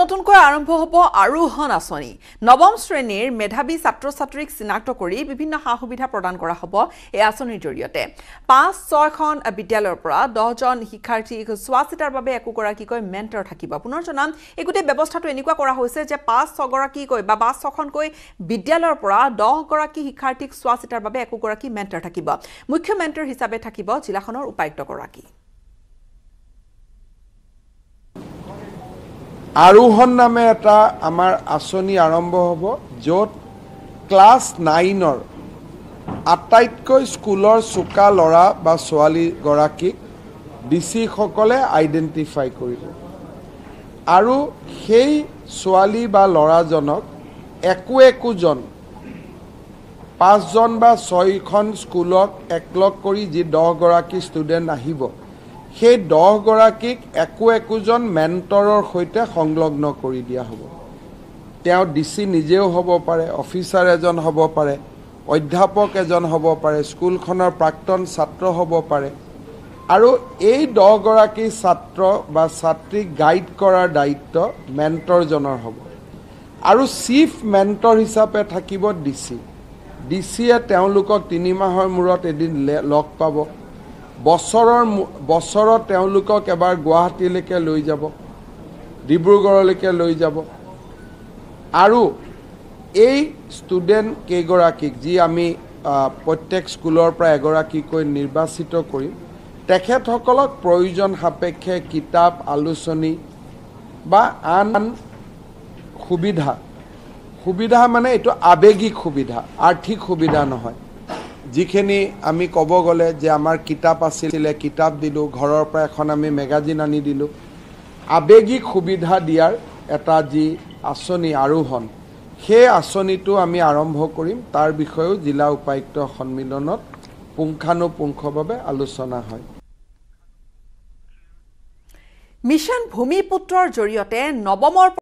নতুনকৈ আৰম্ভ হ'ব আৰোহণ আঁচনি। নৱম শ্ৰেণীৰ মেধাৱী ছাত্ৰ ছাত্ৰীক চিনাক্ত কৰি বিভিন্ন সা সুবিধা প্ৰদান কৰা হ'ব এই আঁচনিৰ জৰিয়তে। পাঁচ ছয়খন বিদ্যালয়ৰ পৰা দহজন শিক্ষাৰ্থীক চোৱা চিতাৰ বাবে একোগৰাকীকৈ মেণ্টৰ থাকিব। পুনৰ জনাম এই গোটেই ব্যৱস্থাটো এনেকুৱা কৰা হৈছে যে পাঁচ ছগৰাকীকৈ বা পাঁচ ছখনকৈ বিদ্যালয়ৰ পৰা দহগৰাকী শিক্ষাৰ্থীক চোৱা চিতাৰ বাবে একোগৰাকী মেণ্টৰ থাকিব। মুখ্য মেণ্টৰ হিচাপে থাকিব জিলাখনৰ উপায়ুক্তগৰাকী। আৰোহণ নামে এটা আমাৰ আঁচনি আৰম্ভ হ'ব য'ত ক্লাছ নাইনৰ আটাইতকৈ স্কুলৰ চোকা ল'ৰা বা ছোৱালীগৰাকীক ডি চিসকলে আইডেণ্টিফাই কৰিব। আৰু সেই ছোৱালী বা ল'ৰাজনক একো একোজন পাঁচজন বা ছয়খন স্কুলক একলগ কৰি যি দহগৰাকী ষ্টুডেণ্ট আহিব সেই দহগৰাকীক একো একোজন মেণ্টৰৰ সৈতে সংলগ্ন কৰি দিয়া হ'ব। তেওঁ ডি চি নিজেও হ'ব পাৰে অফিচাৰ এজন হ'ব পাৰে অধ্যাপক এজন হ'ব পাৰে স্কুলখনৰ প্ৰাক্তন ছাত্ৰ হ'ব পাৰে। আৰু এই দহগৰাকী ছাত্ৰ বা ছাত্ৰীক গাইড কৰাৰ দায়িত্ব মেণ্টৰজনৰ হ'ব। আৰু চিফ মেণ্টৰ হিচাপে থাকিব ডি চি ডি চিয়ে তেওঁলোকক তিনি মাহৰ মূৰত এদিন লগ পাব। বছৰৰ বছৰত তেওঁলোকক এবাৰ গুৱাহাটীলৈকে লৈ যাব ডিব্ৰুগড়লৈকে লৈ যাব। আৰু এই ষ্টুডেণ্ট কেইগৰাকীক যি আমি প্ৰত্যেক স্কুলৰ পৰা এগৰাকীকৈ নিৰ্বাচিত কৰিম তেখেতসকলক প্ৰয়োজন সাপেক্ষে কিতাপ আলোচনী বা আন আন সুবিধা। সুবিধা মানে এইটো আৱেগিক সুবিধা আৰ্থিক সুবিধা নহয়। যিখিনি আমি ক'ব গ'লে যে আমাৰ কিতাপ আছিলে কিতাপ দিলোঁ ঘৰৰ পৰা এখন আমি মেগাজিন আনি দিলোঁ আৱেগিক সুবিধা দিয়াৰ এটা যি আঁচনি আৰোহণ সেই আঁচনিটো আমি আৰম্ভ কৰিম। তাৰ বিষয়েও জিলা উপায়ুক্ত সন্মিলনত পুংখানুপুংখভাৱে আলোচনা হয়। মিছন ভূমিপুত্ৰৰ জৰিয়তে নৱমৰ